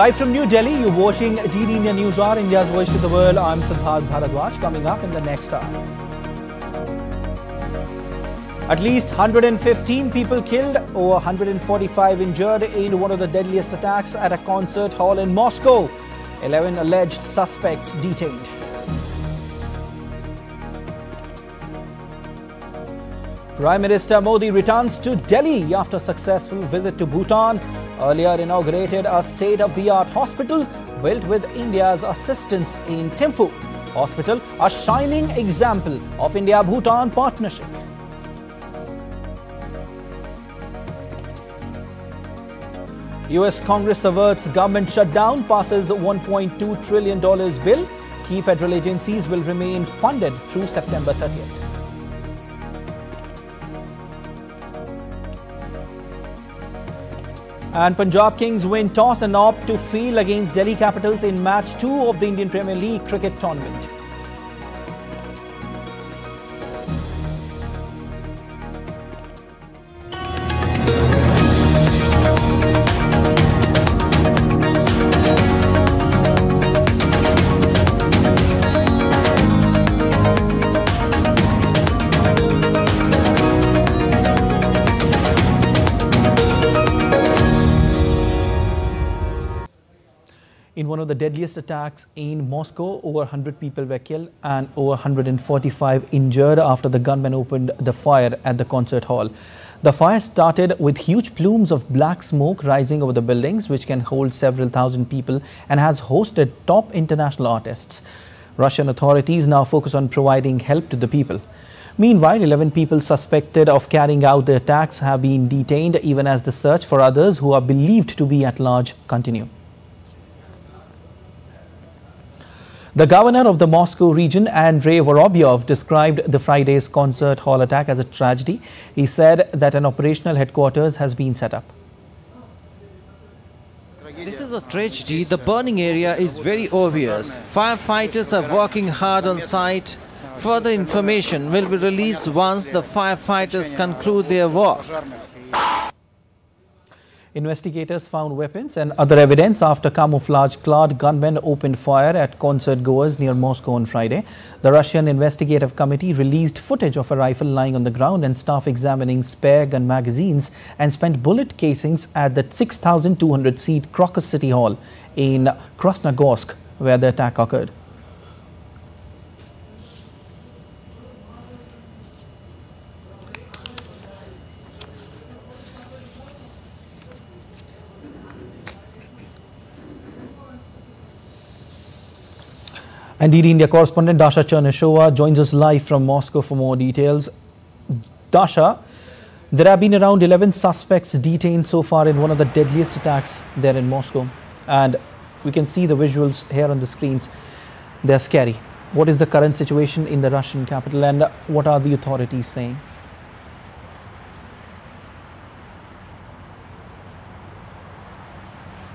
Live from New Delhi, you're watching DD India News Hour, India's voice to the world. I'm Siddharth Bharadwaj. Coming up in the next hour. At least 115 people killed, over 145 injured in one of the deadliest attacks at a concert hall in Moscow. 11 alleged suspects detained. Prime Minister Modi returns to Delhi after successful visit to Bhutan. Earlier inaugurated a state-of-the-art hospital built with India's assistance in Thimphu. Hospital, a shining example of India-Bhutan partnership. US Congress averts government shutdown, passes $1.2 trillion bill. Key federal agencies will remain funded through September 30th. And Punjab Kings win toss and opt to field against Delhi Capitals in match 2 of the Indian Premier League cricket tournament. One of the deadliest attacks in Moscow, over 100 people were killed and over 145 injured after the gunman opened the fire at the concert hall. The fire started with huge plumes of black smoke rising over the buildings, which can hold several thousand people and has hosted top international artists. Russian authorities now focus on providing help to the people. Meanwhile, 11 people suspected of carrying out the attacks have been detained even as the search for others who are believed to be at large continue. The governor of the Moscow region, Andrei Vorobyov, described the Friday's concert hall attack as a tragedy. He said that an operational headquarters has been set up. This is a tragedy. The burning area is very obvious. Firefighters are working hard on site. Further information will be released once the firefighters conclude their work. Investigators found weapons and other evidence after camouflage-clad gunmen opened fire at concert goers near Moscow on Friday. The Russian investigative committee released footage of a rifle lying on the ground and staff examining spare gun magazines and spent bullet casings at the 6,200-seat Crocus City Hall in Krasnogorsk, where the attack occurred. And DD India correspondent Dasha Chernyshova joins us live from Moscow for more details. Dasha, there have been around 11 suspects detained so far in one of the deadliest attacks there in Moscow. And we can see the visuals here on the screens. They're scary. What is the current situation in the Russian capital and what are the authorities saying?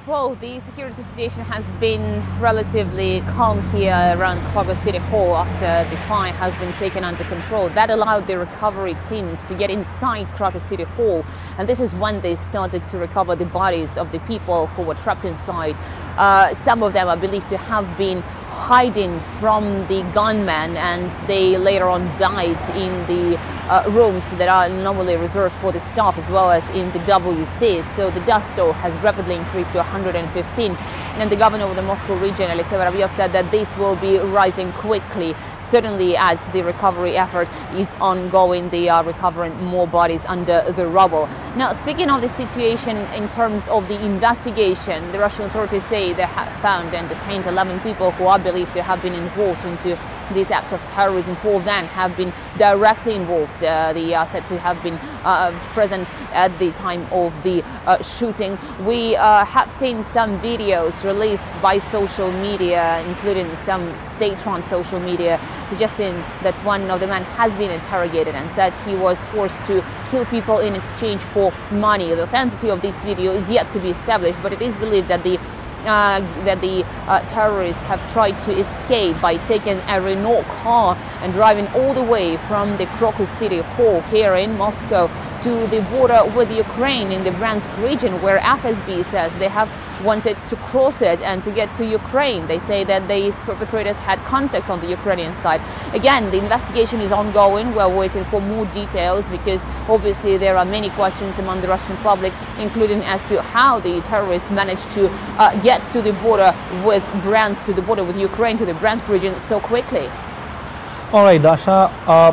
Well, the security situation has been relatively calm here around Crocus City Hall after the fire has been taken under control. That allowed the recovery teams to get inside Crocus City Hall, and this is when they started to recover the bodies of the people who were trapped inside. Uh, some of them are believed to have been hiding from the gunmen and they later on died in the uh, rooms that are normally reserved for the staff as well as in the WC. So the death toll has rapidly increased to 115. And the governor of the Moscow region, Alexei Vorobyov, said that this will be rising quickly, certainly as the recovery effort is ongoing. They are recovering more bodies under the rubble. Now, speaking of the situation in terms of the investigation, the Russian authorities say they have found and detained 11 people who are believed to have been involved into this act of terrorism. Of them have been directly involved. Uh, they are said to have been uh, present at the time of the uh, shooting. We uh, have seen some videos released by social media, including some state-run social media, suggesting that one of the men has been interrogated and said he was forced to kill people in exchange for money. The authenticity of this video is yet to be established, but it is believed that the uh, that the uh, terrorists have tried to escape by taking a Renault car and driving all the way from the Crocus City Hall here in Moscow to the border with Ukraine in the Bryansk region, where FSB says they have wanted to cross it and to get to Ukraine. They say that these perpetrators had contacts on the Ukrainian side. Again, the investigation is ongoing. We're waiting for more details because obviously there are many questions among the Russian public, including as to how the terrorists managed to uh, get to the border with Bryansk, to the border with Ukraine, to the Bryansk region so quickly. All right, Dasha. Uh,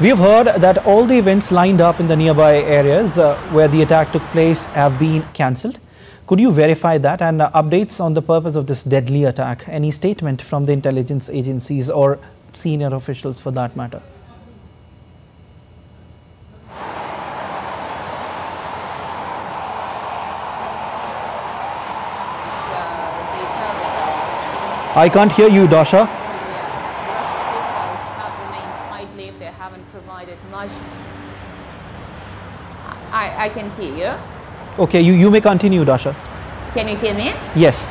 we've heard that all the events lined up in the nearby areas uh, where the attack took place have been cancelled. Could you verify that and uh, updates on the purpose of this deadly attack? Any statement from the intelligence agencies or senior officials for that matter? I can't hear you, Dasha. I, I can hear you. Okay, you, you may continue, Dasha. Can you hear me? Yes.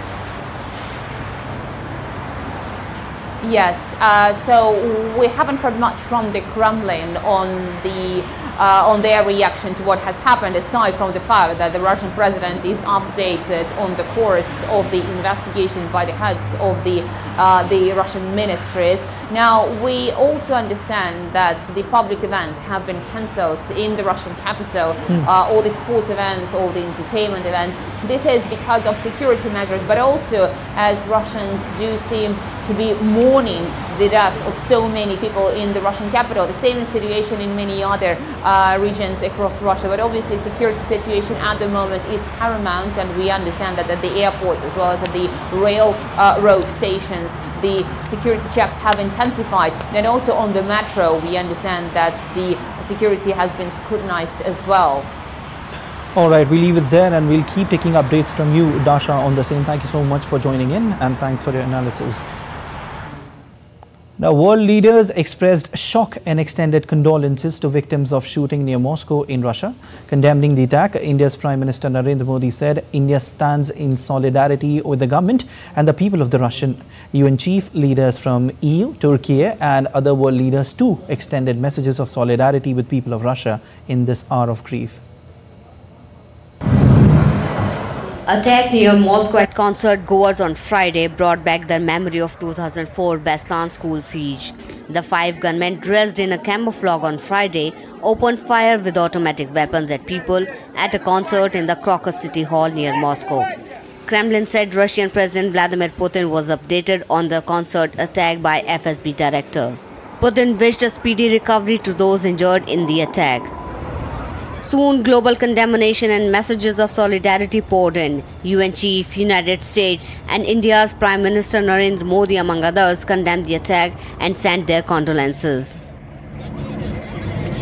Yes. Uh, so we haven't heard much from the Kremlin on the uh, on their reaction to what has happened, aside from the fact that the Russian president is updated on the course of the investigation by the heads of the uh, the Russian ministries. Now we also understand that the public events have been cancelled in the Russian capital. Uh, all the sports events, all the entertainment events. This is because of security measures, but also as Russians do seem to be mourning the death of so many people in the Russian capital. The same situation in many other uh, regions across Russia. But obviously, security situation at the moment is paramount, and we understand that at the airports as well as at the rail uh, road stations, the security checks have intensified. And also on the metro, we understand that the security has been scrutinized as well. All right, we leave it there and we'll keep taking updates from you, Dasha, on the same. Thank you so much for joining in and thanks for your analysis. Now, world leaders expressed shock and extended condolences to victims of shooting near Moscow in Russia. Condemning the attack, India's Prime Minister Narendra Modi said India stands in solidarity with the government and the people of the Russian. UN chief leaders from EU, Turkey and other world leaders too extended messages of solidarity with people of Russia in this hour of grief. Attack near Moscow at concert goers on Friday brought back the memory of 2004 Beslan school siege. The five gunmen dressed in a camouflage on Friday opened fire with automatic weapons at people at a concert in the Crocus City Hall near Moscow. Kremlin said Russian President Vladimir Putin was updated on the concert attack by FSB director. Putin wished a speedy recovery to those injured in the attack. Soon, global condemnation and messages of solidarity poured in. UN Chief, United States, and India's Prime Minister Narendra Modi, among others, condemned the attack and sent their condolences.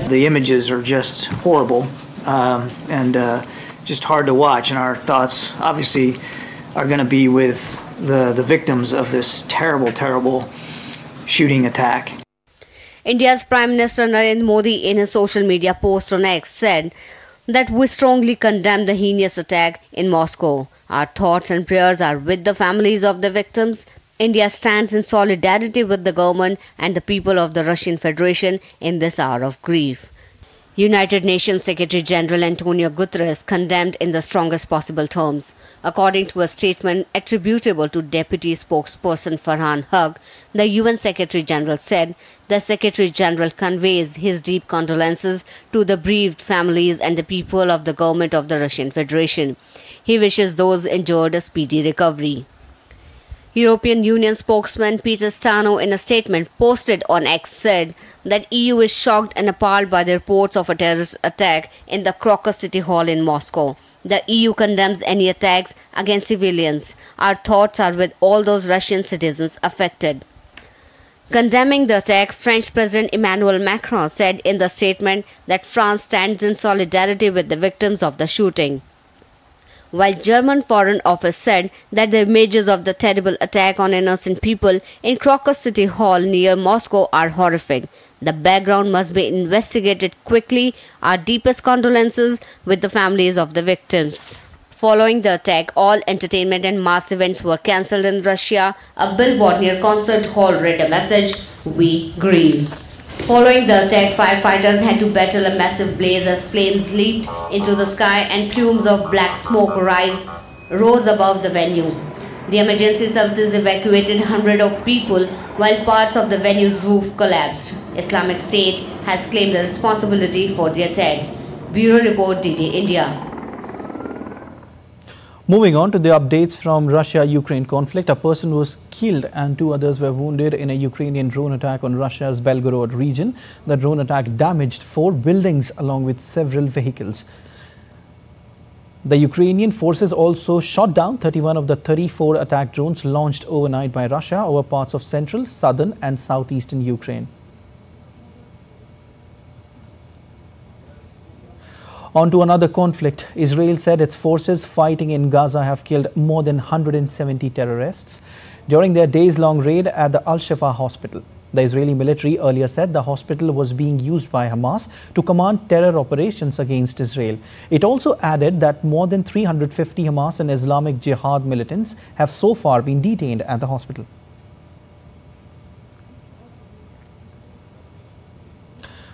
The images are just horrible um, and uh, just hard to watch, and our thoughts obviously are going to be with the, the victims of this terrible, terrible shooting attack. India's Prime Minister Narendra Modi, in his social media post on X, said that we strongly condemn the heinous attack in Moscow. Our thoughts and prayers are with the families of the victims. India stands in solidarity with the government and the people of the Russian Federation in this hour of grief. United Nations Secretary General Antonio Guterres condemned in the strongest possible terms. According to a statement attributable to Deputy Spokesperson Farhan Haq, the UN Secretary General said the Secretary General conveys his deep condolences to the bereaved families and the people of the government of the Russian Federation. He wishes those injured a speedy recovery. European Union spokesman Peter Stano in a statement posted on X said that EU is shocked and appalled by the reports of a terrorist attack in the Crocus City Hall in Moscow. The EU condemns any attacks against civilians. Our thoughts are with all those Russian citizens affected. Condemning the attack, French President Emmanuel Macron said in the statement that France stands in solidarity with the victims of the shooting while German Foreign Office said that the images of the terrible attack on innocent people in Crocus City Hall near Moscow are horrific. The background must be investigated quickly. Our deepest condolences with the families of the victims. Following the attack, all entertainment and mass events were cancelled in Russia. A billboard near concert hall read a message, We grieve. Following the attack, firefighters had to battle a massive blaze as flames leaped into the sky and plumes of black smoke rise rose above the venue. The emergency services evacuated hundreds of people while parts of the venue's roof collapsed. Islamic State has claimed the responsibility for the attack. Bureau Report DD India. Moving on to the updates from Russia-Ukraine conflict, a person was killed and two others were wounded in a Ukrainian drone attack on Russia's Belgorod region. The drone attack damaged four buildings along with several vehicles. The Ukrainian forces also shot down 31 of the 34 attack drones launched overnight by Russia over parts of central, southern and southeastern Ukraine. On to another conflict. Israel said its forces fighting in Gaza have killed more than 170 terrorists during their days-long raid at the Al-Shifa hospital. The Israeli military earlier said the hospital was being used by Hamas to command terror operations against Israel. It also added that more than 350 Hamas and Islamic Jihad militants have so far been detained at the hospital.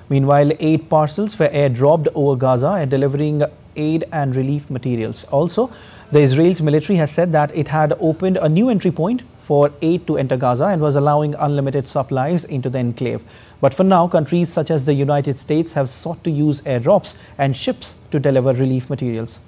Meanwhile, eight parcels were airdropped over Gaza delivering aid and relief materials. Also, the Israel's military has said that it had opened a new entry point for aid to enter Gaza and was allowing unlimited supplies into the enclave. But for now, countries such as the United States have sought to use airdrops and ships to deliver relief materials.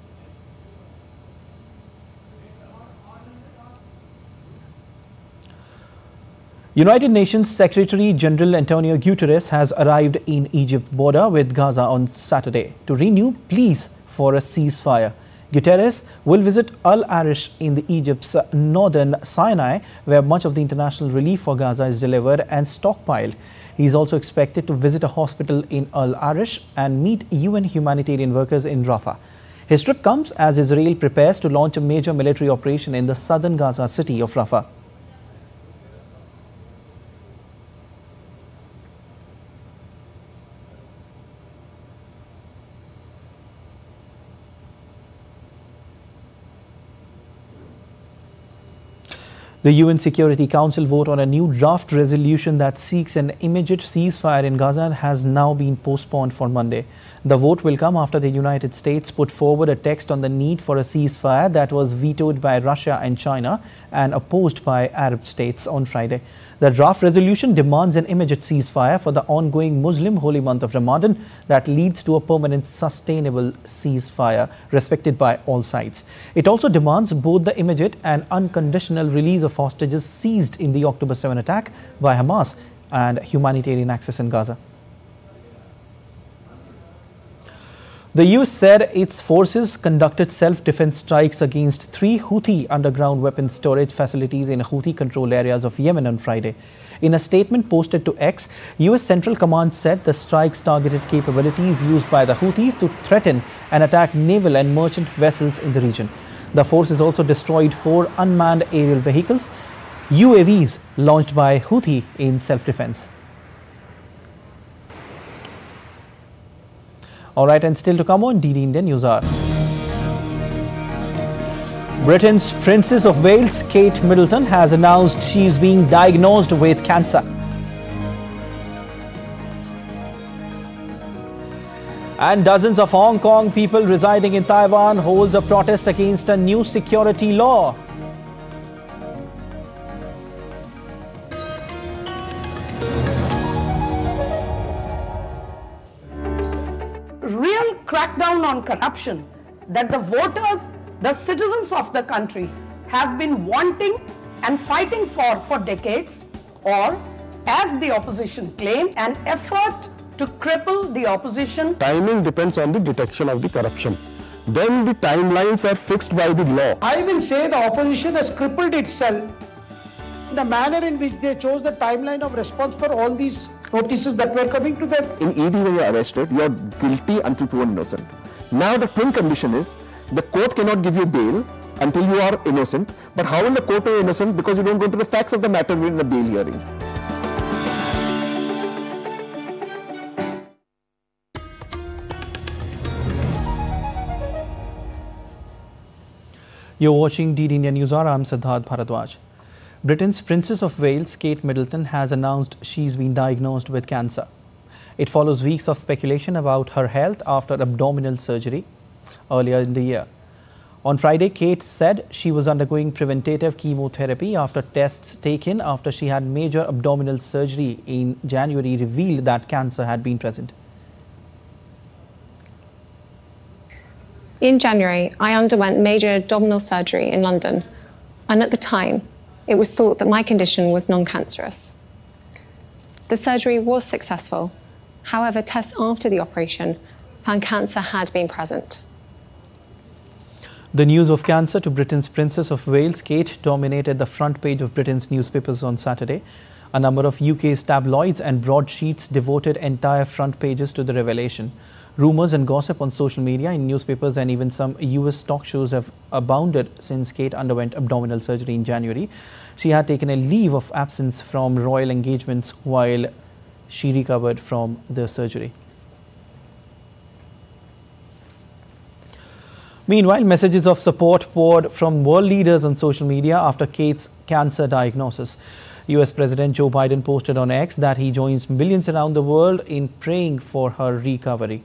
United Nations Secretary General Antonio Guterres has arrived in Egypt border with Gaza on Saturday to renew pleas for a ceasefire. Guterres will visit Al Arish in the Egypt's northern Sinai, where much of the international relief for Gaza is delivered and stockpiled. He is also expected to visit a hospital in Al Arish and meet UN humanitarian workers in Rafah. His trip comes as Israel prepares to launch a major military operation in the southern Gaza city of Rafah. The UN Security Council vote on a new draft resolution that seeks an immediate ceasefire in Gaza has now been postponed for Monday. The vote will come after the United States put forward a text on the need for a ceasefire that was vetoed by Russia and China and opposed by Arab states on Friday. The draft resolution demands an immediate ceasefire for the ongoing Muslim holy month of Ramadan that leads to a permanent sustainable ceasefire respected by all sides. It also demands both the immediate and unconditional release of hostages seized in the October 7 attack by Hamas and humanitarian access in Gaza. The US said its forces conducted self-defense strikes against three Houthi underground weapons storage facilities in Houthi-controlled areas of Yemen on Friday. In a statement posted to X, US Central Command said the strikes targeted capabilities used by the Houthis to threaten and attack naval and merchant vessels in the region. The forces also destroyed four unmanned aerial vehicles, UAVs launched by Houthi in self-defense. All right, and still to come on DD Indian News Hour. Britain's Princess of Wales, Kate Middleton, has announced she is being diagnosed with cancer. And dozens of Hong Kong people residing in Taiwan holds a protest against a new security law. On corruption that the voters, the citizens of the country have been wanting and fighting for for decades, or as the opposition claimed, an effort to cripple the opposition. Timing depends on the detection of the corruption. Then the timelines are fixed by the law. I will say the opposition has crippled itself. The manner in which they chose the timeline of response for all these notices that were coming to them. In ED, when you are arrested, you are guilty until proven innocent. Now the twin condition is the court cannot give you bail until you are innocent. But how will the court know innocent? Because you don't go into the facts of the matter in the bail hearing. You're watching DD India News Hour. I'm Siddharth Bharadwaj. Britain's Princess of Wales, Kate Middleton, has announced she's been diagnosed with cancer. It follows weeks of speculation about her health after abdominal surgery earlier in the year. On Friday, Kate said she was undergoing preventative chemotherapy after tests taken after she had major abdominal surgery in January revealed that cancer had been present. In January, I underwent major abdominal surgery in London, and at the time, it was thought that my condition was non cancerous. The surgery was successful. However, tests after the operation found cancer had been present. The news of cancer to Britain's Princess of Wales, Kate, dominated the front page of Britain's newspapers on Saturday. A number of UK's tabloids and broadsheets devoted entire front pages to the revelation. Rumours and gossip on social media, in newspapers, and even some US talk shows have abounded since Kate underwent abdominal surgery in January. She had taken a leave of absence from royal engagements while she recovered from the surgery. Meanwhile, messages of support poured from world leaders on social media after Kate's cancer diagnosis. US President Joe Biden posted on X that he joins millions around the world in praying for her recovery.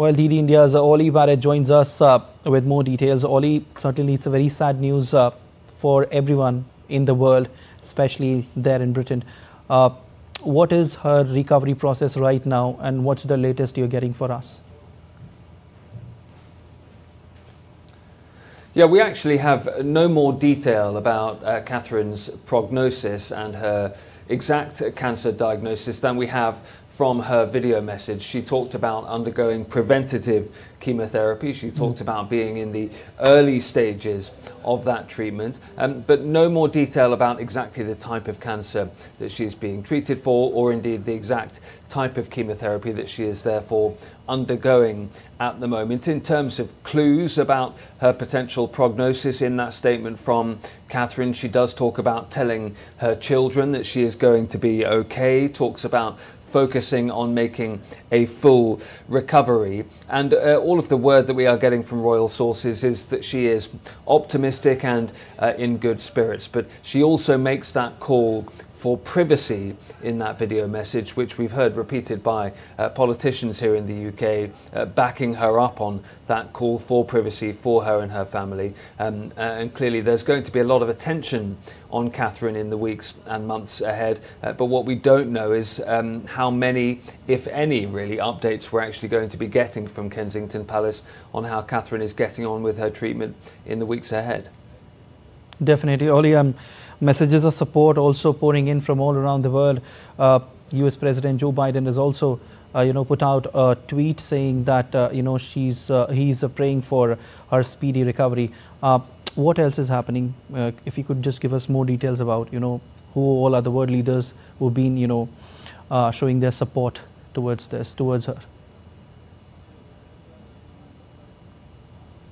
Well, DD India's Oli Barrett joins us uh, with more details. Oli, certainly it's a very sad news uh, for everyone in the world, especially there in Britain. Uh, what is her recovery process right now, and what's the latest you're getting for us? Yeah, we actually have no more detail about uh, Catherine's prognosis and her exact cancer diagnosis than we have from her video message. She talked about undergoing preventative chemotherapy. She talked mm. about being in the early stages of that treatment, um, but no more detail about exactly the type of cancer that she is being treated for, or indeed the exact type of chemotherapy that she is therefore undergoing at the moment. In terms of clues about her potential prognosis in that statement from Catherine, she does talk about telling her children that she is going to be okay, talks about focusing on making a full recovery. And uh, all of the word that we are getting from royal sources is that she is optimistic and uh, in good spirits. But she also makes that call for privacy in that video message, which we've heard repeated by uh, politicians here in the UK, uh, backing her up on that call for privacy for her and her family. Um, uh, and clearly, there's going to be a lot of attention on Catherine in the weeks and months ahead. Uh, but what we don't know is um, how many, if any, really, updates we're actually going to be getting from Kensington Palace on how Catherine is getting on with her treatment in the weeks ahead. Definitely, Oli. Um, messages of support also pouring in from all around the world. Uh, U.S. President Joe Biden has also, uh, you know, put out a tweet saying that uh, you know she's uh, he's uh, praying for her speedy recovery. Uh, what else is happening? if you could just give us more details about you know who all are the world leaders who've been you know showing their support towards this towards her.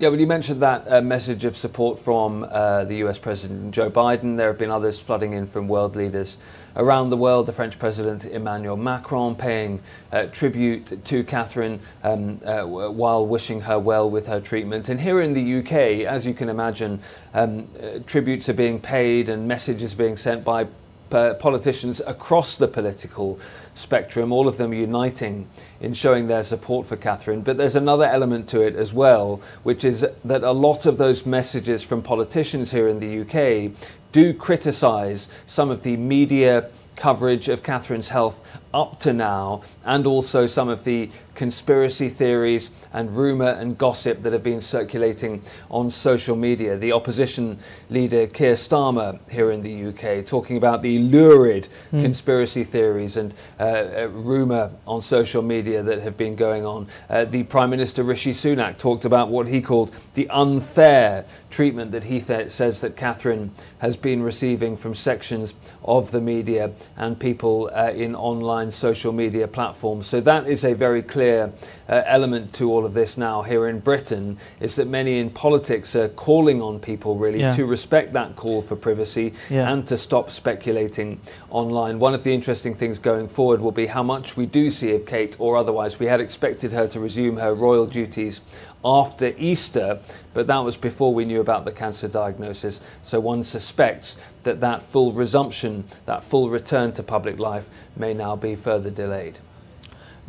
Yeah, well, you mentioned that uh, message of support from uh, the US President Joe Biden. There have been others flooding in from world leaders around the world. The French President Emmanuel Macron paying uh, tribute to Catherine um, uh, while wishing her well with her treatment. And here in the UK, as you can imagine, um, uh, tributes are being paid and messages being sent by uh, politicians across the political spectrum, all of them uniting in showing their support for Catherine. But there's another element to it as well, which is that a lot of those messages from politicians here in the UK do criticise some of the media coverage of Catherine's health up to now, and also some of the conspiracy theories and rumour and gossip that have been circulating on social media. The opposition leader Keir Starmer here in the UK talking about the lurid mm. conspiracy theories and uh, uh, rumour on social media that have been going on. Uh, the Prime Minister Rishi Sunak talked about what he called the unfair treatment that he th- says that Catherine has been receiving from sections of the media and people uh, in online social media platforms. So that is a very clear clear uh, element to all of this now here in Britain is that many in politics are calling on people really Yeah. to respect that call for privacy Yeah. and to stop speculating online. One of the interesting things going forward will be how much we do see of Kate or otherwise. We had expected her to resume her royal duties after Easter, but that was before we knew about the cancer diagnosis. So one suspects that that full resumption, that full return to public life may now be further delayed.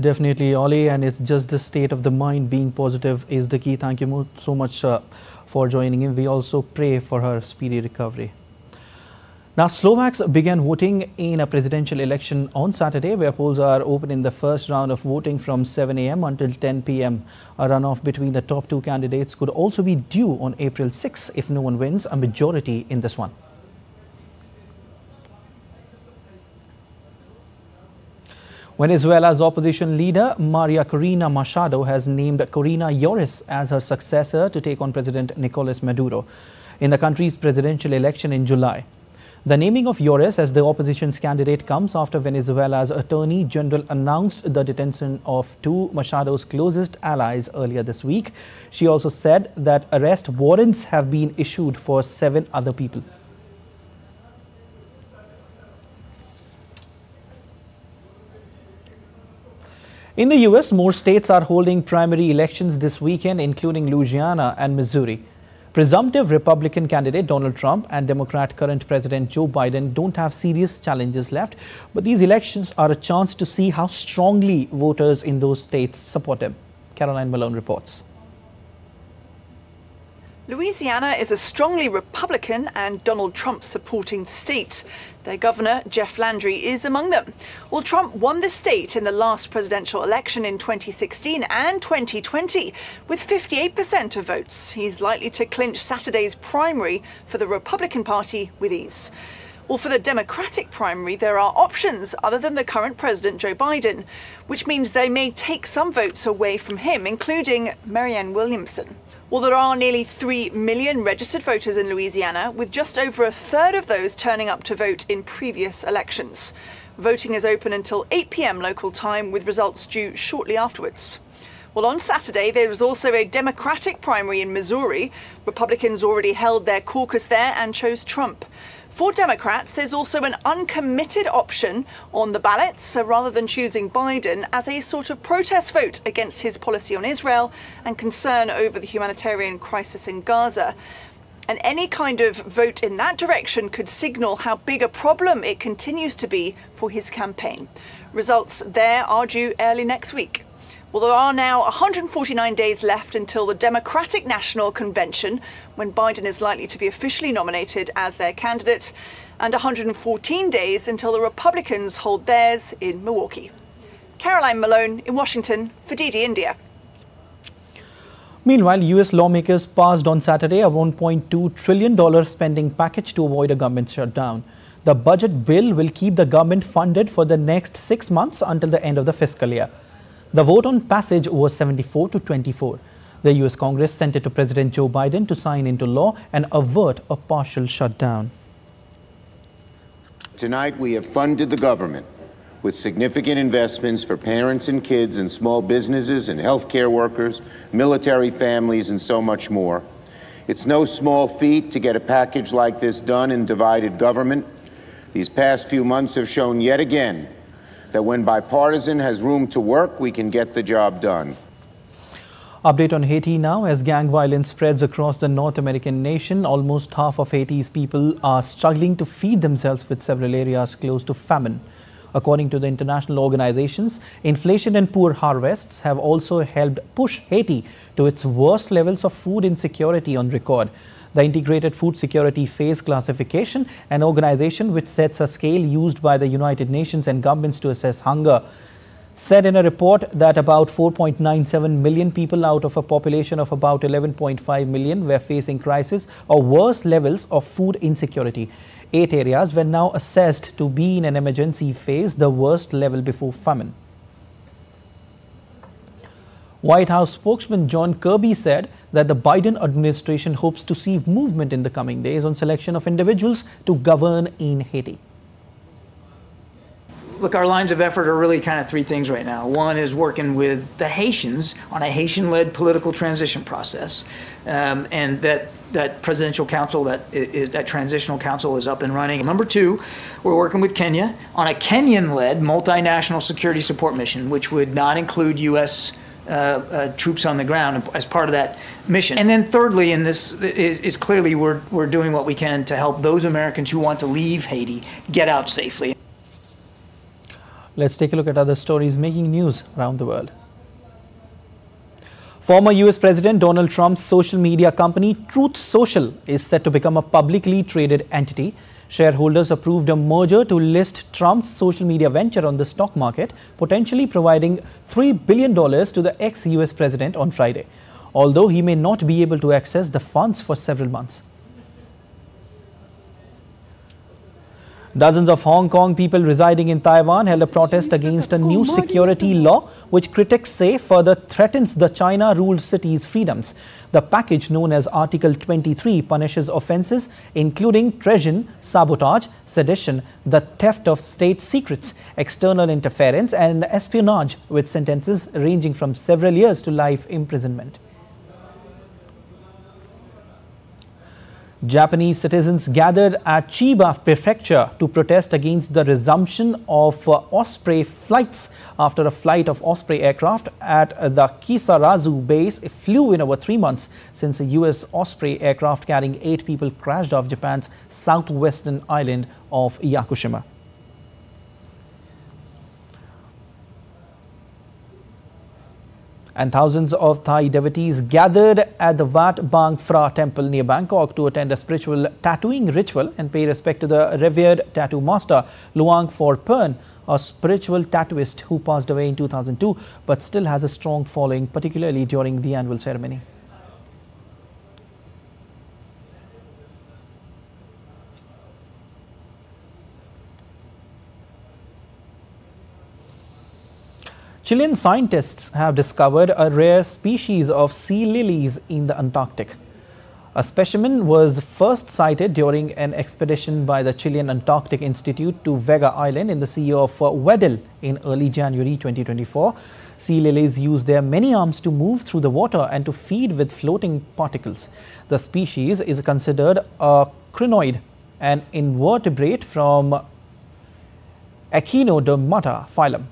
Definitely, Oli, and it's just the state of the mind being positive is the key. Thank you so much uh, for joining in. We also pray for her speedy recovery. Now, Slovaks began voting in a presidential election on Saturday, where polls are open in the first round of voting from 7 a.m. until 10 p.m. A runoff between the top two candidates could also be due on April 6 if no one wins a majority in this one. Venezuela's opposition leader Maria Corina Machado has named Corina Yoris as her successor to take on President Nicolas Maduro in the country's presidential election in July. The naming of Yoris as the opposition's candidate comes after Venezuela's attorney general announced the detention of two Machado's closest allies earlier this week. She also said that arrest warrants have been issued for seven other people. In the US, more states are holding primary elections this weekend, including Louisiana and Missouri. Presumptive Republican candidate Donald Trump and Democrat current President Joe Biden don't have serious challenges left, but these elections are a chance to see how strongly voters in those states support them. Caroline Malone reports. Louisiana is a strongly Republican and Donald Trump supporting state. Their governor, Jeff Landry, is among them. Well, Trump won the state in the last presidential election in 2016 and 2020 with 58% of votes. He's likely to clinch Saturday's primary for the Republican Party with ease. Well, for the Democratic primary, there are options other than the current president, Joe Biden, which means they may take some votes away from him, including Marianne Williamson. Well, there are nearly 3 million registered voters in Louisiana, with just over a third of those turning up to vote in previous elections. Voting is open until 8 pm local time, with results due shortly afterwards. Well, on Saturday, there was also a Democratic primary in Missouri. Republicans already held their caucus there and chose Trump. For Democrats, there's also an uncommitted option on the ballot, so rather than choosing Biden as a sort of protest vote against his policy on Israel and concern over the humanitarian crisis in Gaza. And any kind of vote in that direction could signal how big a problem it continues to be for his campaign. Results there are due early next week. Well, there are now 149 days left until the Democratic National Convention, when Biden is likely to be officially nominated as their candidate, and 114 days until the Republicans hold theirs in Milwaukee. Caroline Malone in Washington for DD India. Meanwhile, US lawmakers passed on Saturday a $1.2 trillion spending package to avoid a government shutdown. The budget bill will keep the government funded for the next six months until the end of the fiscal year. The vote on passage was 74 to 24. The US Congress sent it to President Joe Biden to sign into law and avert a partial shutdown. Tonight, we have funded the government with significant investments for parents and kids and small businesses and healthcare workers, military families, and so much more. It's no small feat to get a package like this done in divided government. These past few months have shown yet again that when bipartisan has room to work, we can get the job done. Update on Haiti now. As gang violence spreads across the North American nation, almost half of Haiti's people are struggling to feed themselves with several areas close to famine. According to the international organizations, inflation and poor harvests have also helped push Haiti to its worst levels of food insecurity on record. The Integrated Food Security Phase Classification, an organization which sets a scale used by the United Nations and governments to assess hunger, said in a report that about 4.97 million people out of a population of about 11.5 million were facing crisis or worse levels of food insecurity. Eight areas were now assessed to be in an emergency phase, the worst level before famine. White House spokesman John Kirby said that the Biden administration hopes to see movement in the coming days on selection of individuals to govern in Haiti. look, our lines of effort are really kind of three things right now. One is working with the Haitians on a Haitian-led political transition process, um, and that that presidential council, that is, that transitional council, is up and running. Number two, we're working with Kenya on a Kenyan-led multinational security support mission, which would not include U.S. Uh, uh, troops on the ground as part of that mission. And then thirdly, and this is, is, clearly we're, we're doing what we can to help those Americans who want to leave Haiti get out safely. Let's take a look at other stories making news around the world. Former US President Donald Trump's social media company Truth Social is set to become a publicly traded entity. Shareholders approved a merger to list Trump's social media venture on the stock market, potentially providing $3 billion to the ex-US president on Friday, although he may not be able to access the funds for several months. Dozens of Hong Kong people residing in Taiwan held a protest against a new security law which critics say further threatens the China-ruled city's freedoms. The package known as Article 23 punishes offences including treason, sabotage, sedition, the theft of state secrets, external interference and espionage with sentences ranging from several years to life imprisonment. Japanese citizens gathered at Chiba Prefecture to protest against the resumption of uh, Osprey flights after a flight of Osprey aircraft at the Kisarazu base flew in over three months since a US Osprey aircraft carrying eight people crashed off Japan's southwestern island of Yakushima. And thousands of Thai devotees gathered at the Wat Bang Phra temple near Bangkok to attend a spiritual tattooing ritual and pay respect to the revered tattoo master Luang Phor Pern, a spiritual tattooist who passed away in 2002 but still has a strong following, particularly during the annual ceremony. Chilean scientists have discovered a rare species of sea lilies in the Antarctic. A specimen was first sighted during an expedition by the Chilean Antarctic Institute to Vega Island in the Sea of Weddell in early January 2024. Sea lilies use their many arms to move through the water and to feed with floating particles. The species is considered a crinoid, an invertebrate from Echinodermata phylum.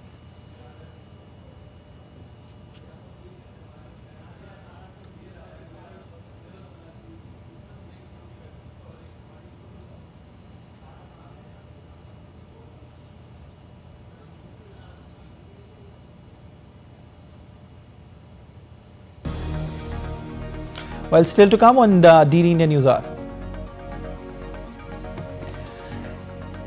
Well, still to come on the DD India News Hour.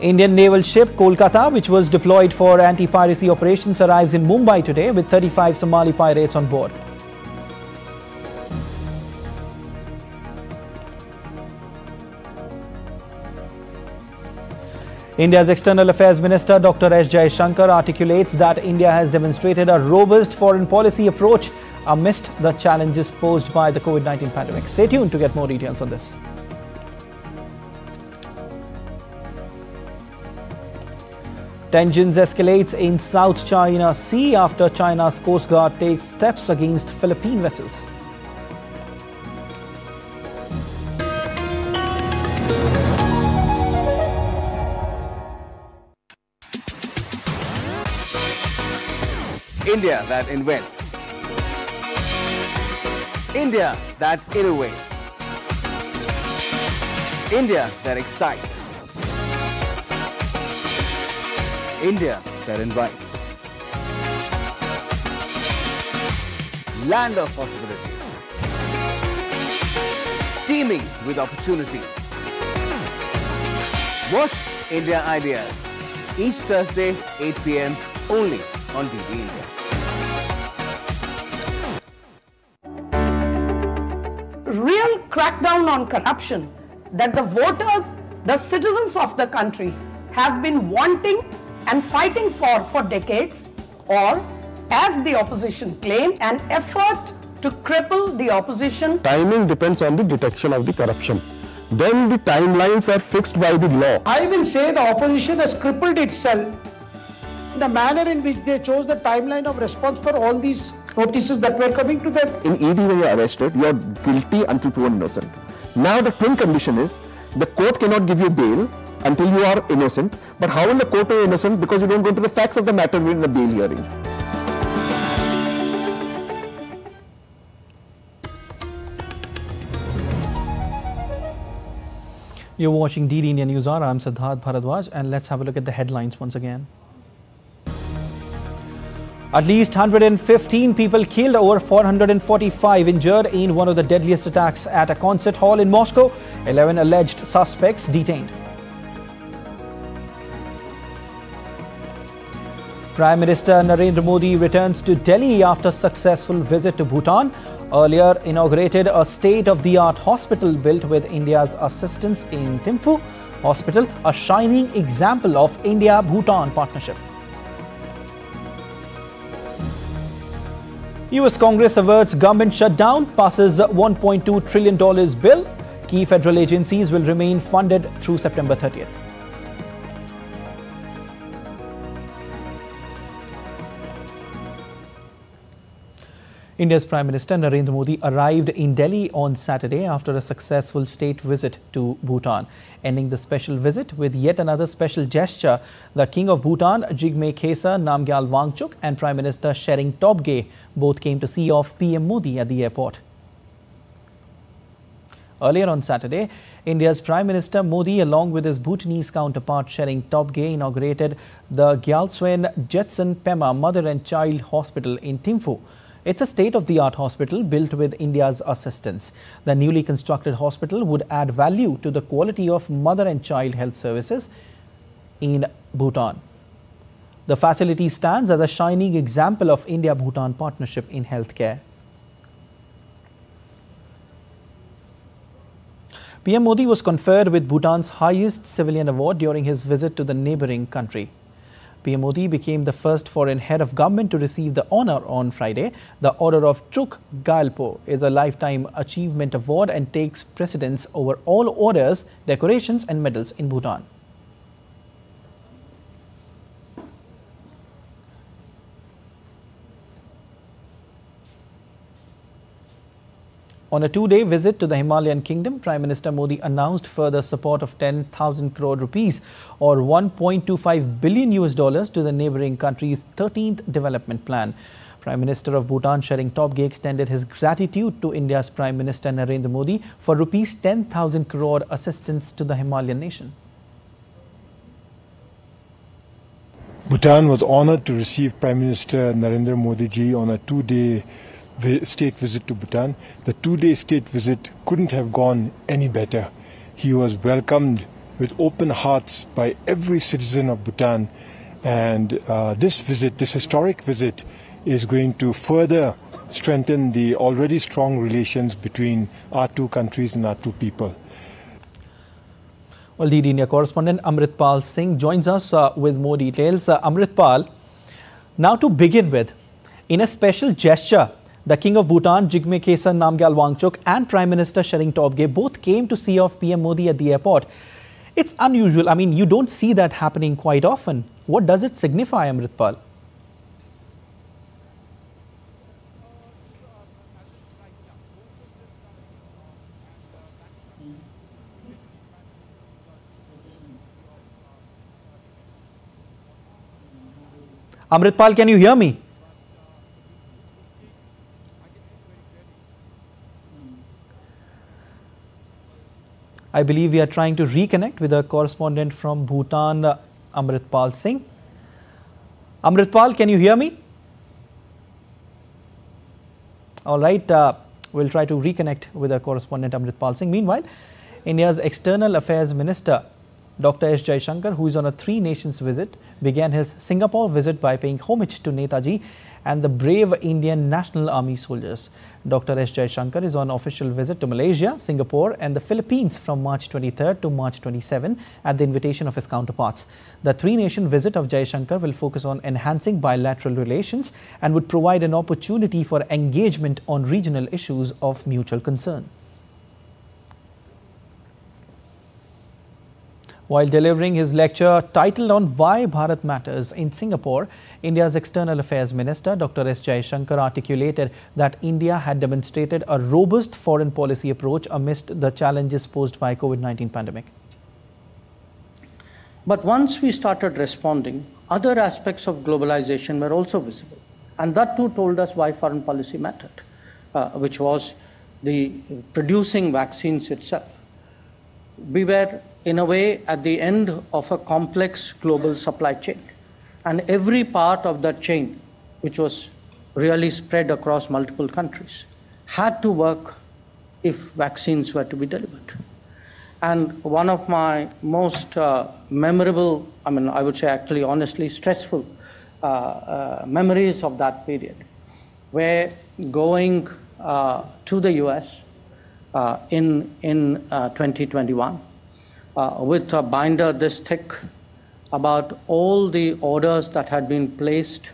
Indian naval ship Kolkata, which was deployed for anti-piracy operations, arrives in Mumbai today with 35 Somali pirates on board. India's External Affairs Minister Dr. S. Jaishankar articulates that India has demonstrated a robust foreign policy approach amidst the challenges posed by the COVID-19 pandemic. Stay tuned to get more details on this. Tensions escalates in South China Sea after China's Coast Guard takes steps against Philippine vessels. India that invents. India that innovates. India that excites. India that invites. Land of possibilities. Teeming with opportunities. Watch India Ideas each Thursday 8 p.m. only on DD India. Crackdown on corruption that the voters, the citizens of the country have been wanting and fighting for for decades, or as the opposition claims, an effort to cripple the opposition. Timing depends on the detection of the corruption. Then the timelines are fixed by the law. I will say the opposition has crippled itself the manner in which they chose the timeline of response for all these notices that were coming to them. In ED, when you are arrested, you are guilty until proven innocent. Now the twin condition is the court cannot give you bail until you are innocent. But how will the court know you're innocent? Because you don't go into the facts of the matter in the bail hearing. You're watching DD India News Hour. I'm Siddharth Bharadwaj, and let's have a look at the headlines once again. At least 115 people killed, over 445 injured in one of the deadliest attacks at a concert hall in Moscow. 11 alleged suspects detained. Prime Minister Narendra Modi returns to Delhi after successful visit to Bhutan. Earlier inaugurated a state-of-the-art hospital built with India's assistance in Thimphu Hospital, a shining example of India-Bhutan partnership. US Congress averts government shutdown, passes $1.2 trillion bill. Key federal agencies will remain funded through September 30th. India's Prime Minister Narendra Modi arrived in Delhi on Saturday after a successful state visit to Bhutan. Ending the special visit with yet another special gesture, the King of Bhutan, Jigme Khesar Namgyal Wangchuk and Prime Minister Tshering Tobgay both came to see off PM Modi at the airport. Earlier on Saturday, India's Prime Minister Modi, along with his Bhutanese counterpart Tshering Tobgay, inaugurated the Gyaltsuen Jetsun Pema Mother and Child Hospital in Thimphu. It's a state-of-the-art hospital built with India's assistance. The newly constructed hospital would add value to the quality of mother and child health services in Bhutan. The facility stands as a shining example of India-Bhutan partnership in healthcare. PM Modi was conferred with Bhutan's highest civilian award during his visit to the neighboring country. PM Modi became the first foreign head of government to receive the honor on Friday. The Order of Druk Gyalpo is a lifetime achievement award and takes precedence over all orders, decorations and medals in Bhutan. On a two-day visit to the Himalayan kingdom, Prime Minister Modi announced further support of 10,000 crore rupees or 1.25 billion US dollars to the neighboring country's 13th development plan. Prime Minister of Bhutan Tshering Tobgay extended his gratitude to India's Prime Minister Narendra Modi for rupees 10,000 crore assistance to the Himalayan nation. Bhutan was honored to receive Prime Minister Narendra Modi ji on a two-day state visit to Bhutan. The two-day state visit couldn't have gone any better. He was welcomed with open hearts by every citizen of Bhutan. And uh, this visit, this historic visit, is going to further strengthen the already strong relations between our two countries and our two people. Well, DD India correspondent Amritpal Singh joins us uh, with more details. Uh, Amritpal, now to begin with, in a special gesture the King of Bhutan, Jigme Khesar Namgyal Wangchuk and Prime Minister Tshering Tobgay both came to see off PM Modi at the airport. It's unusual. I mean, you don't see that happening quite often. What does it signify, Amritpal? Amritpal, can you hear me? I believe we are trying to reconnect with a correspondent from Bhutan, Amritpal Singh. Amritpal, can you hear me? All right, uh, we'll try to reconnect with our correspondent Amritpal Singh. Meanwhile, India's External Affairs Minister Dr. S. Jaishankar, who is on a three nations visit, began his Singapore visit by paying homage to Netaji and the brave Indian National Army soldiers. Dr. S. Jaishankar is on official visit to Malaysia, Singapore and the Philippines from March 23rd to March 27 at the invitation of his counterparts. The three-nation visit of Jaishankar will focus on enhancing bilateral relations and would provide an opportunity for engagement on regional issues of mutual concern. While delivering his lecture titled on Why Bharat Matters in Singapore, India's External Affairs Minister Dr. S. Jaishankar articulated that India had demonstrated a robust foreign policy approach amidst the challenges posed by COVID-19 pandemic. But once we started responding, other aspects of globalization were also visible. And that too told us why foreign policy mattered, uh, which was the producing vaccines itself. We were in a way at the end of a complex global supply chain. And every part of that chain, which was really spread across multiple countries, had to work if vaccines were to be delivered. And one of my most uh, memorable, I mean, I would say actually honestly stressful uh, uh, memories of that period were going uh, to the US uh, in, in uh, 2021 uh, with a binder this thick about all the orders that had been placed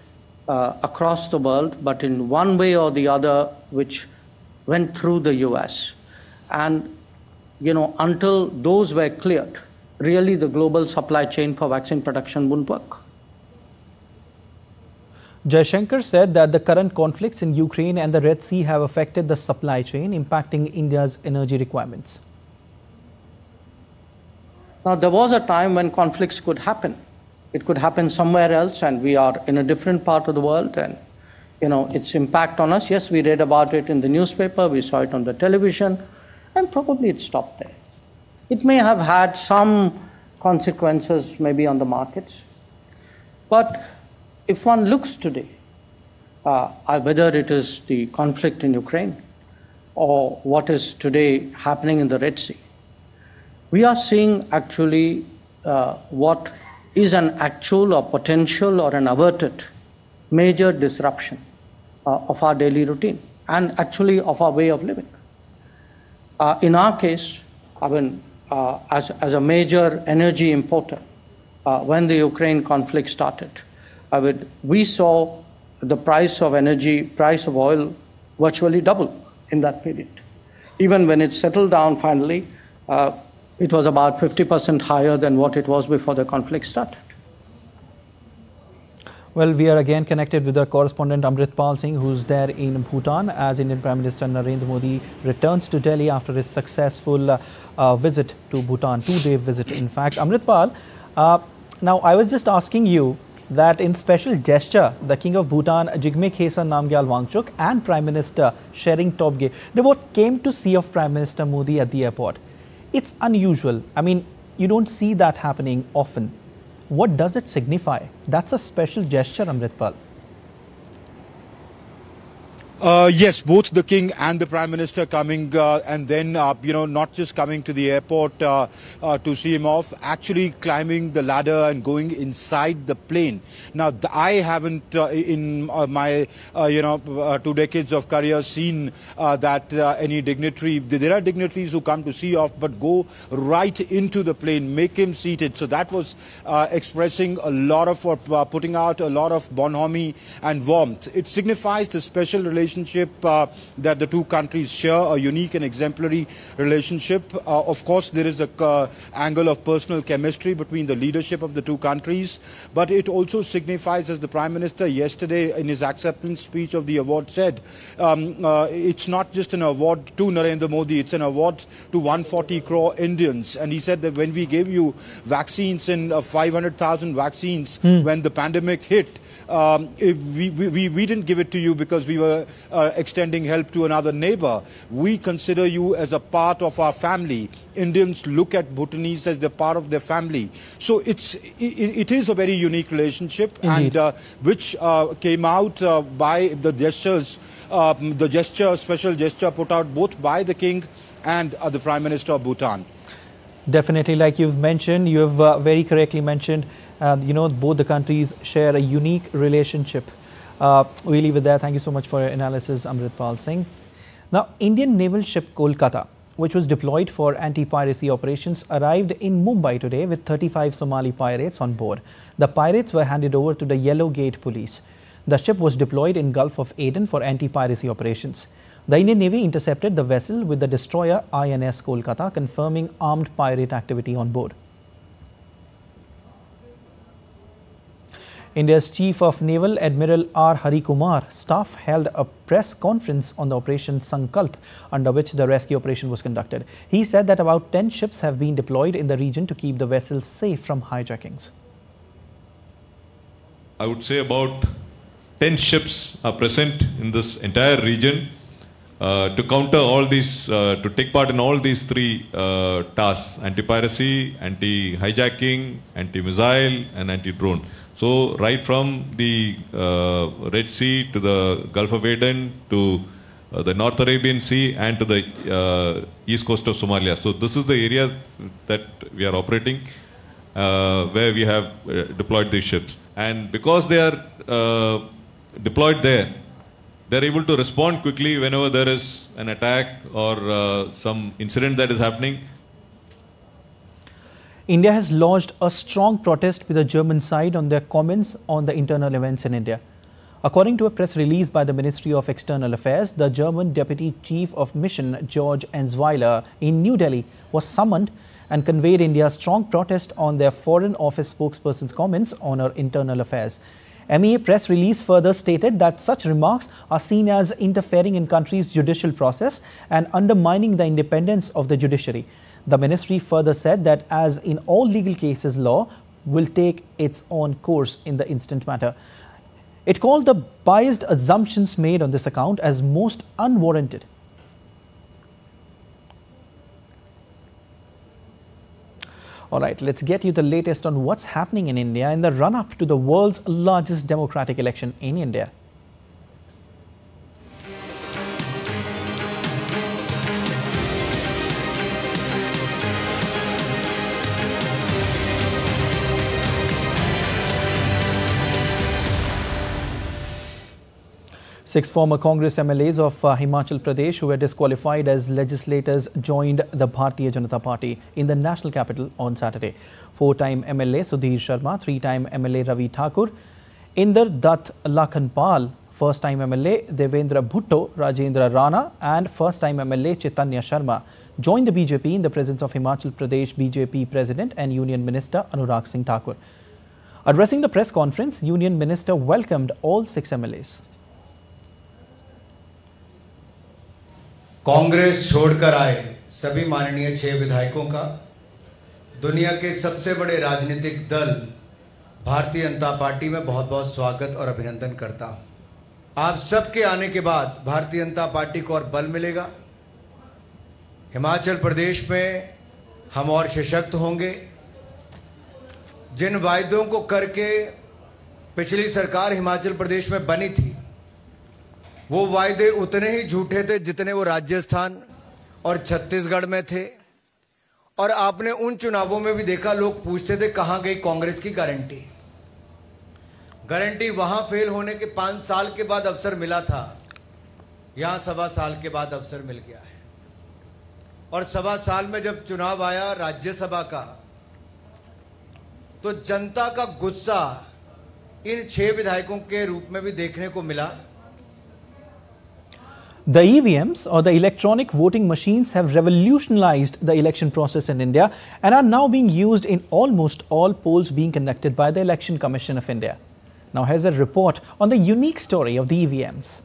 uh, across the world, but in one way or the other, which went through the US. And, you know, until those were cleared, really the global supply chain for vaccine production wouldn't work. Jaishankar said that the current conflicts in Ukraine and the Red Sea have affected the supply chain, impacting India's energy requirements. Now, there was a time when conflicts could happen. It could happen somewhere else, and we are in a different part of the world, and you know its impact on us. Yes, we read about it in the newspaper, we saw it on the television, and probably it stopped there. It may have had some consequences, maybe on the markets, but if one looks today, uh, whether it is the conflict in Ukraine or what is today happening in the Red Sea, we are seeing actually uh, what is an actual or potential or an averted major disruption uh, of our daily routine and actually of our way of living. Uh, in our case, I mean, uh, as, as a major energy importer, uh, when the Ukraine conflict started, I would, we saw the price of energy, price of oil virtually double in that period. Even when it settled down finally, uh, it was about 50% higher than what it was before the conflict started. Well, we are again connected with our correspondent Amritpal Singh, who's there in Bhutan as Indian Prime Minister Narendra Modi returns to Delhi after his successful uh, uh, visit to Bhutan, two-day visit, in fact. Amritpal, uh, now I was just asking you that in special gesture, the King of Bhutan, Jigme Khesar Namgyal Wangchuk, and Prime Minister Tshering Tobgay, they both came to see of Prime Minister Modi at the airport. It's unusual. I mean, you don't see that happening often. What does it signify? That's a special gesture, Amritpal. Uh, yes, both the king and the prime minister coming, uh, and then uh, you know not just coming to the airport uh, uh, to see him off, actually climbing the ladder and going inside the plane. Now, I haven't uh, in my you know two decades of career seen that any dignitary. There are dignitaries who come to see off, but go right into the plane, make him seated. So that was expressing a lot of or putting out a lot of bonhomie and warmth. It signifies the special relationship relationship uh, that the two countries share, a unique and exemplary relationship. Uh, of course, there is a uh, angle of personal chemistry between the leadership of the two countries, but it also signifies, as the Prime Minister yesterday in his acceptance speech of the award said, um, it's not just an award to Narendra Modi, it's an award to 140 crore Indians. And he said that when we gave you vaccines in uh, 500,000 vaccines mm. when the pandemic hit, um, we, we, we didn't give it to you because we were uh, extending help to another neighbor. We consider you as a part of our family. Indians look at Bhutanese as the part of their family. So it's, it, it is a very unique relationship Indeed. and uh, which uh, came out uh, by the gestures, um, the gesture, special gesture put out both by the king and uh, the Prime Minister of Bhutan. Definitely, like you've mentioned, you have uh, very correctly mentioned you know, both the countries share a unique relationship. Uh, we leave it there. Thank you so much for your analysis, Amritpal Singh. Now, Indian naval ship Kolkata, which was deployed for anti-piracy operations, arrived in Mumbai today with 35 Somali pirates on board. The pirates were handed over to the Yellow Gate police. The ship was deployed in Gulf of Aden for anti-piracy operations. The Indian Navy intercepted the vessel with the destroyer INS Kolkata, confirming armed pirate activity on board. India's Chief of Naval Admiral R. Hari Kumar staff held a press conference on the Operation Sankalp, under which the rescue operation was conducted. He said that about 10 ships have been deployed in the region to keep the vessels safe from hijackings. I would say about 10 ships are present in this entire region uh, to counter all these, uh, to take part in all these three uh, tasks anti-piracy, anti-hijacking, anti-missile, and anti-drone. So, right from the uh, Red Sea to the Gulf of Aden to uh, the North Arabian Sea and to the uh, east coast of Somalia. So, this is the area that we are operating where we have deployed these ships. And because they are deployed there, they're able to respond quickly whenever there is an attack or uh, some incident that is happening. India has lodged a strong protest with the German side on their comments on the internal events in India. According to a press release by the Ministry of External Affairs, the German Deputy Chief of Mission George Enzweiler in New Delhi was summoned and conveyed India's strong protest on their Foreign Office spokesperson's comments on our internal affairs. MEA press release further stated that such remarks are seen as interfering in country's judicial process and undermining the independence of the judiciary. The ministry further said that as in all legal cases, law will take its own course in the instant matter. It called the biased assumptions made on this account as most unwarranted. All right, let's get you the latest on what's happening in India in the run up to the world's largest democratic election in India. Six former Congress MLAs of uh, Himachal Pradesh who were disqualified as legislators joined the Bharatiya Janata Party in the national capital on Saturday. Four-time MLA Sudhir Sharma, three-time MLA Ravi Thakur, Inder Dutt Lakhanpal, first-time MLA Devendra Bhutto, Rajendra Rana and first-time MLA Chaitanya Sharma joined the BJP in the presence of Himachal Pradesh BJP President and Union Minister Anurag Singh Thakur. Addressing the press conference, Union Minister welcomed all six MLAs. Congress छोड़कर आए सभी माननीय छह विधायकों का। दुनिया के सबसे बड़े राजनीतिक दल भारतीय जनता पार्टी में बहुत बहुत स्वागत और अभिनंदन करता हूँ। आप सबके आने के बाद भारतीय जनता पार्टी को और बल मिलेगा। हिमाचल प्रदेश में हम और सशक्त होंगे। जिन वायदों को करके पिछली सरकार हिमाचल प्रदेश में बनी थी वो वायदे उतने ही झूठे थे जितने वो राजस्थान और छत्तीसगढ़ में थे। और आपने उन चुनावों में भी देखा, लोग पूछते थे कहाँ गई कांग्रेस की गारंटी। गारंटी वहाँ फेल होने के पाँच साल के बाद अवसर मिला था। यहाँ सवा साल के बाद अवसर मिल गया है। और सवा साल में जब चुनाव आया राज्यसभा का तो जनता का गुस्सा इन छह विधायकों के रूप में भी देखने को मिला। The EVMs or the electronic voting machines have revolutionized the election process in India and are now being used in almost all polls being conducted by the Election Commission of India. Now here's a report on the unique story of the EVMs.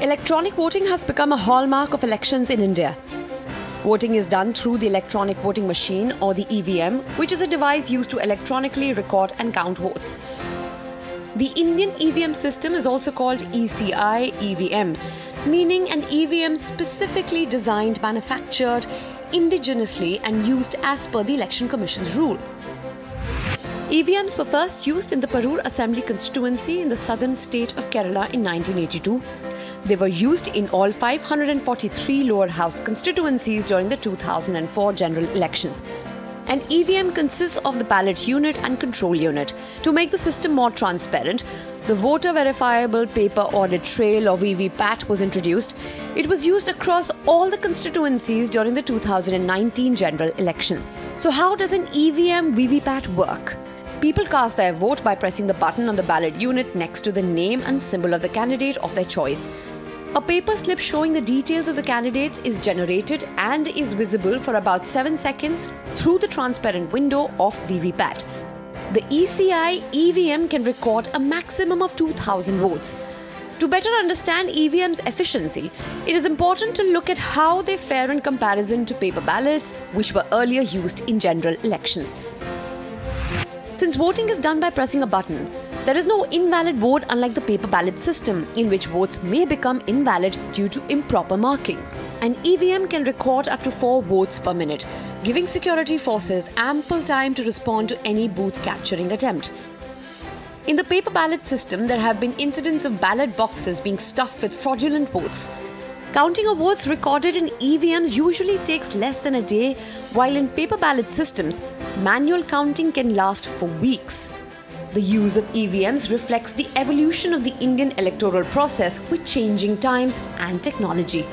Electronic voting has become a hallmark of elections in India. Voting is done through the electronic voting machine or the EVM, which is a device used to electronically record and count votes. The Indian EVM system is also called ECI EVM, meaning an EVM specifically designed, manufactured indigenously, and used as per the Election Commission's rule. EVMs were first used in the Parur Assembly constituency in the southern state of Kerala in 1982 they were used in all 543 lower house constituencies during the 2004 general elections. An EVM consists of the ballot unit and control unit. To make the system more transparent, the voter verifiable paper audit trail or VVPAT was introduced. It was used across all the constituencies during the 2019 general elections. So, how does an EVM VVPAT work? People cast their vote by pressing the button on the ballot unit next to the name and symbol of the candidate of their choice. A paper slip showing the details of the candidates is generated and is visible for about 7 seconds through the transparent window of VVPAT. The ECI EVM can record a maximum of 2000 votes. To better understand EVM's efficiency, it is important to look at how they fare in comparison to paper ballots, which were earlier used in general elections. Since voting is done by pressing a button, there is no invalid vote unlike the paper ballot system, in which votes may become invalid due to improper marking. An EVM can record up to 4 votes per minute, giving security forces ample time to respond to any booth capturing attempt. In the paper ballot system, there have been incidents of ballot boxes being stuffed with fraudulent votes. Counting of votes recorded in EVMs usually takes less than a day, while in paper ballot systems, manual counting can last for weeks. The use of EVMs reflects the evolution of the Indian electoral process with changing times and technology.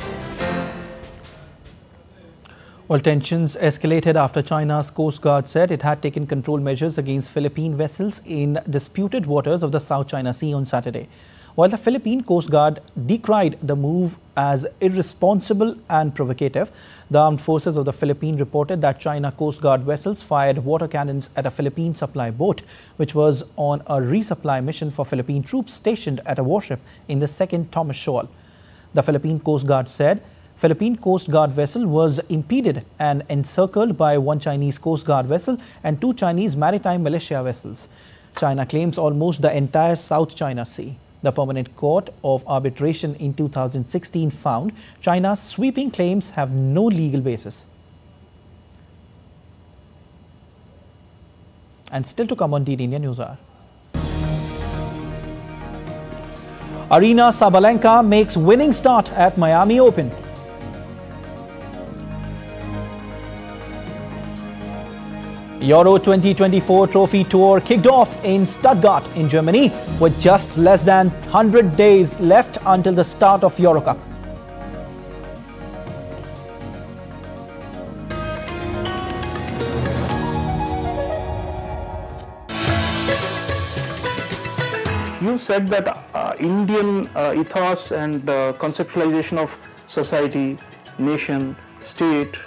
Well, tensions escalated after China's Coast Guard said it had taken control measures against Philippine vessels in disputed waters of the South China Sea on Saturday. While the Philippine Coast Guard decried the move as irresponsible and provocative, the armed forces of the Philippines reported that China Coast Guard vessels fired water cannons at a Philippine supply boat, which was on a resupply mission for Philippine troops stationed at a warship in the second Thomas Shoal. The Philippine Coast Guard said Philippine Coast Guard vessel was impeded and encircled by one Chinese Coast Guard vessel and two Chinese maritime militia vessels. China claims almost the entire South China Sea. The Permanent Court of Arbitration in 2016 found China's sweeping claims have no legal basis. And still to come on DD India News Hour. Aryna Sabalenka makes winning start at Miami Open. Euro 2024 Trophy Tour kicked off in Stuttgart in Germany with just less than 100 days left until the start of Euro Cup. You said that uh, Indian uh, ethos and uh, conceptualization of society, nation, state,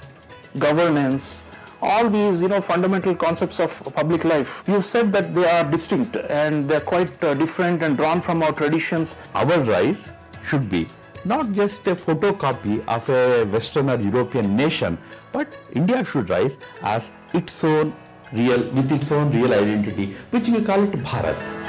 governance, all these you know fundamental concepts of public life You've said that they are distinct and they're quite uh, different and drawn from our traditions. Our rise should be not just a photocopy of a western or european nation but india should rise as its own real with its own real identity which we call it bharat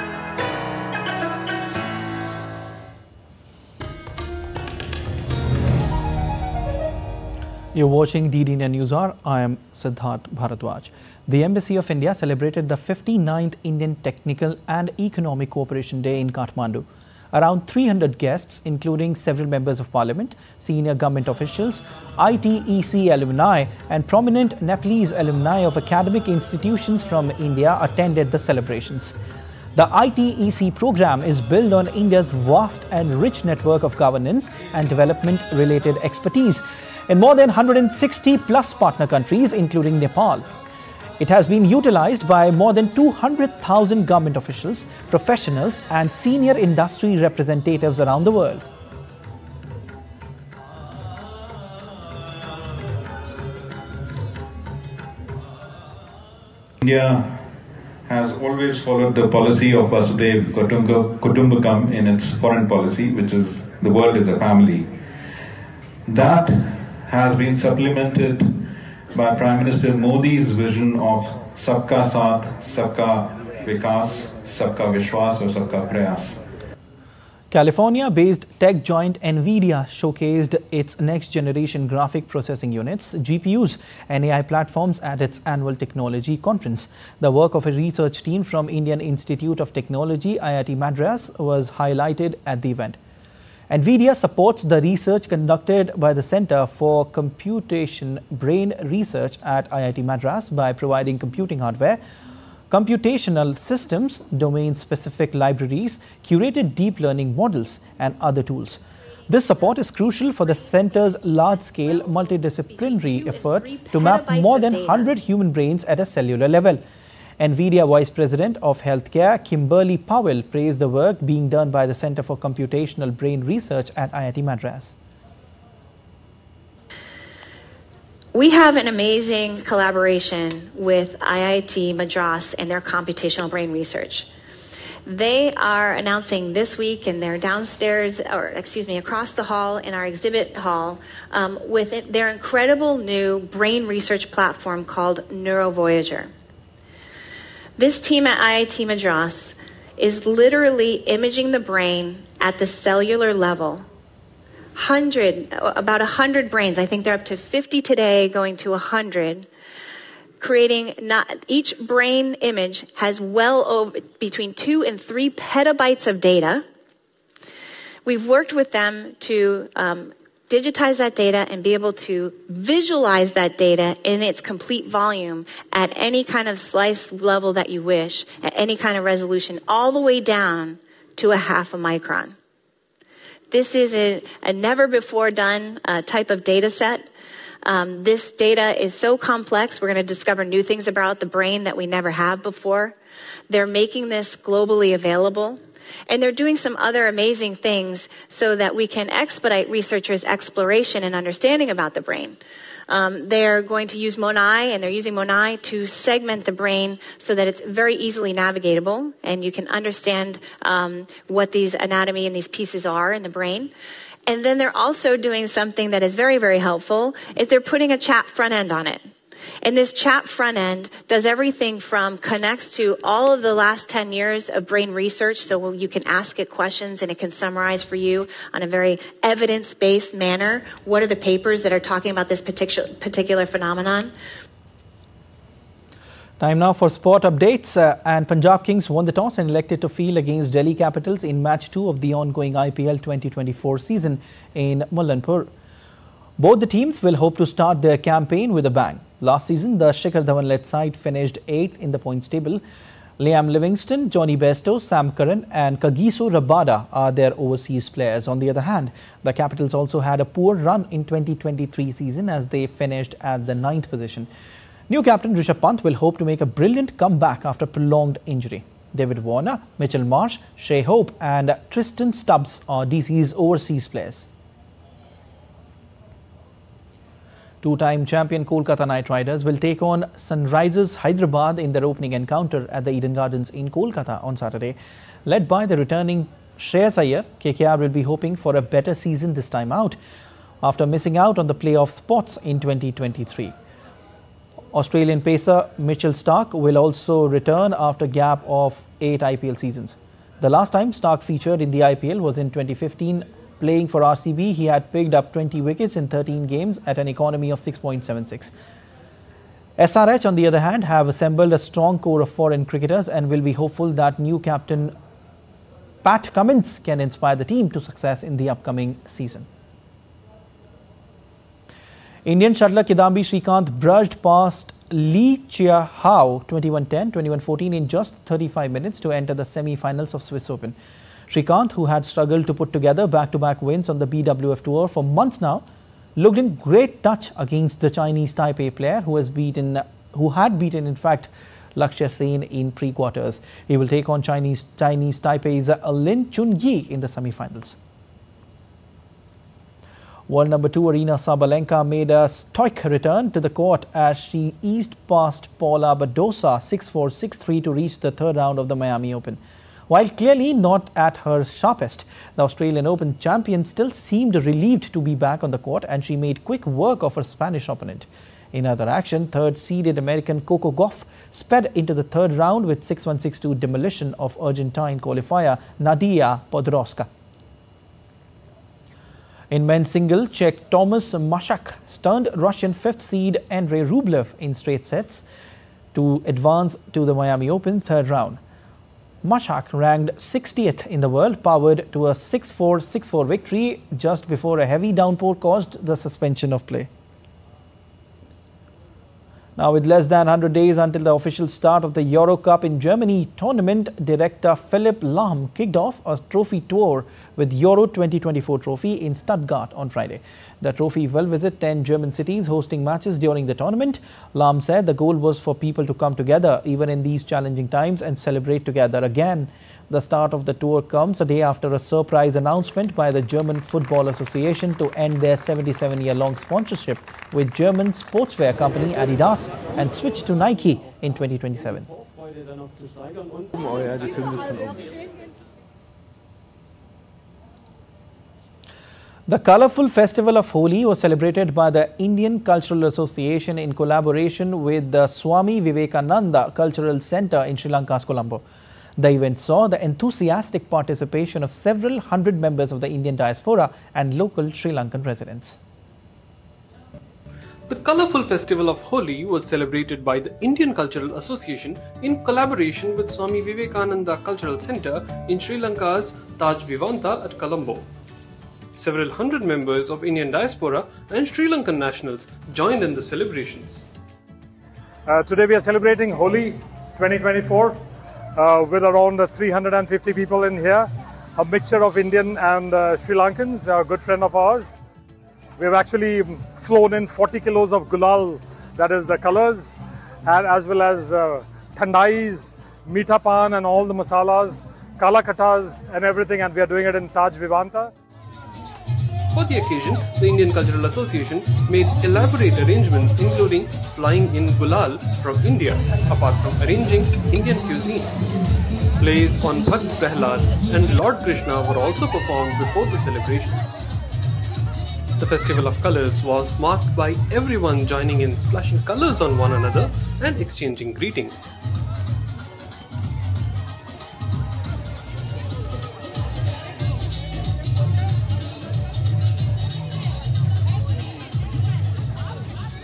You're watching DD India News Hour. I am Siddharth Bharadwaj. The Embassy of India celebrated the 59th Indian Technical and Economic Cooperation Day in Kathmandu. Around 300 guests, including several members of parliament, senior government officials, ITEC alumni, and prominent Nepalese alumni of academic institutions from India attended the celebrations. The ITEC program is built on India's vast and rich network of governance and development related expertise in more than 160 plus partner countries, including Nepal. It has been utilized by more than 200,000 government officials, professionals, and senior industry representatives around the world. India has always followed the policy of Vasudhaiva Kutumbakam in its foreign policy, which is the world is a family. That has been supplemented by Prime Minister Modi's vision of Sabka Saath, Sabka Vikas, Sabka Vishwas or Sabka Prayas. California-based tech giant NVIDIA showcased its next-generation graphic processing units, GPUs, and AI platforms at its annual technology conference. The work of a research team from Indian Institute of Technology, IIT Madras, was highlighted at the event. NVIDIA supports the research conducted by the Center for Computation Brain Research at IIT Madras by providing computing hardware, computational systems, domain-specific libraries, curated deep learning models, and other tools. This support is crucial for the center's large-scale multidisciplinary effort to map more than 100 human brains at a cellular level. NVIDIA Vice President of Healthcare Kimberly Powell praised the work being done by the Center for Computational Brain Research at IIT Madras. We have an amazing collaboration with IIT Madras and their computational brain research. They are announcing this week, and they're downstairs, or excuse me, across the hall in our exhibit hall, um, with it, their incredible new brain research platform called NeuroVoyager. This team at IIT Madras is literally imaging the brain at the cellular level. Hundred, about a hundred brains. I think they're up to 50 today, going to a hundred creating not each brain image has well over between two and three petabytes of data. We've worked with them to um, digitize that data and be able to visualize that data in its complete volume at any kind of slice level that you wish, at any kind of resolution, all the way down to a half a micron. This is a, a never before done uh, type of data set. Um, this data is so complex, we're going to discover new things about the brain that we never have before. They're making this globally available. And they're doing some other amazing things so that we can expedite researchers' exploration and understanding about the brain. Um, they're going to use MONAI, and they're using MONAI to segment the brain so that it's very easily navigatable, and you can understand um, what these anatomy and these pieces are in the brain. And then they're also doing something that is very, very helpful, is they're putting a chat front end on it. And this chat front end does everything from connects to all of the last 10 years of brain research. So you can ask it questions and it can summarize for you on a very evidence based manner. What are the papers that are talking about this particular, particular phenomenon? Time now for sport updates. Uh, and Punjab Kings won the toss and elected to field against Delhi Capitals in match two of the ongoing IPL 2024 season in Mullanpur. Both the teams will hope to start their campaign with a bang. Last season, the Shikhar Dhawan led side finished 8th in the points table. Liam Livingstone, Jonny Bairstow, Sam Curran and Kagiso Rabada are their overseas players. On the other hand, the Capitals also had a poor run in 2023 season as they finished at the ninth position. New captain Rishabh Pant will hope to make a brilliant comeback after prolonged injury. David Warner, Mitchell Marsh, Shai Hope and Tristan Stubbs are DC's overseas players. Two-time champion Kolkata Knight Riders will take on Sunrisers Hyderabad in their opening encounter at the Eden Gardens in Kolkata on Saturday. Led by the returning Shreyas Iyer, KKR will be hoping for a better season this time out after missing out on the playoff spots in 2023. Australian pacer Mitchell Starc will also return after a gap of eight IPL seasons. The last time Starc featured in the IPL was in 2015. Playing for RCB, he had picked up 20 wickets in 13 games at an economy of 6.76. SRH, on the other hand, have assembled a strong core of foreign cricketers and will be hopeful that new captain Pat Cummins can inspire the team to success in the upcoming season. Indian shuttler Kidambi Srikanth brushed past Lee Chia Hao 21-10, 21-14 in just 35 minutes to enter the semi-finals of Swiss Open. Srikanth, who had struggled to put together back-to-back -back wins on the BWF Tour for months now, looked in great touch against the Chinese Taipei player who has beaten, who had beaten in fact Lakshya Sen in pre-quarters. He will take on Chinese Chinese Taipei's Lin Chunyi in the semi-finals. World number two Aryna Sabalenka made a stoic return to the court as she eased past Paula Badosa 6-4, 6-3 to reach the third round of the Miami Open. While clearly not at her sharpest, the Australian Open champion still seemed relieved to be back on the court and she made quick work of her Spanish opponent. In other action, third-seeded American Coco Gauff sped into the third round with 6-1-6-2 demolition of Argentine qualifier Nadia Podoroska. In men's single, Czech Thomas Machac stunned Russian fifth seed Andrei Rublev in straight sets to advance to the Miami Open third round. Machac ranked 60th in the world, powered to a 6-4, 6-4 victory just before a heavy downpour caused the suspension of play. Now, with less than 100 days until the official start of the Euro Cup in Germany, tournament director Philipp Lahm kicked off a trophy tour with Euro 2024 trophy in Stuttgart on Friday. The trophy will visit 10 German cities hosting matches during the tournament. Lahm said the goal was for people to come together even in these challenging times and celebrate together again. The start of the tour comes a day after a surprise announcement by the German Football Association to end their 77-year-long sponsorship with German sportswear company Adidas and switch to Nike in 2027. The colourful festival of Holi was celebrated by the Indian Cultural Association in collaboration with the Swami Vivekananda Cultural Centre in Sri Lanka's Colombo. The event saw the enthusiastic participation of several hundred members of the Indian diaspora and local Sri Lankan residents. The colourful festival of Holi was celebrated by the Indian Cultural Association in collaboration with Swami Vivekananda Cultural Centre in Sri Lanka's Taj Vivanta at Colombo. Several hundred members of Indian diaspora and Sri Lankan nationals joined in the celebrations. Uh, today we are celebrating Holi 2024 uh, with around 350 people in here, a mixture of Indian and uh, Sri Lankans, a good friend of ours. We've actually flown in 40 kilos of gulal, that is the colors, and as well as uh, thandais, meeta pan and all the masalas, kala katas and everything and we are doing it in Taj Vivanta. For the occasion, the Indian Cultural Association made elaborate arrangements including flying in gulal from India, apart from arranging Indian cuisine. Plays on Bhakt Prahlad and Lord Krishna were also performed before the celebrations. The Festival of Colors was marked by everyone joining in splashing colors on one another and exchanging greetings.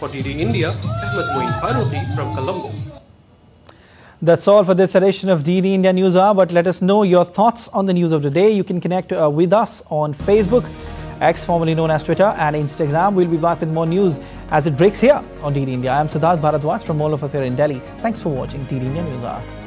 For DD India, Ahmed Moin Farooqi from Colombo. That's all for this edition of DD India News Hour. But let us know your thoughts on the news of the day. You can connect uh, with us on Facebook, X formerly known as Twitter, and Instagram. We'll be back with more news as it breaks here on DD India. I am Siddharth Bharadwaj from all of us here in Delhi. Thanks for watching DD India News Hour.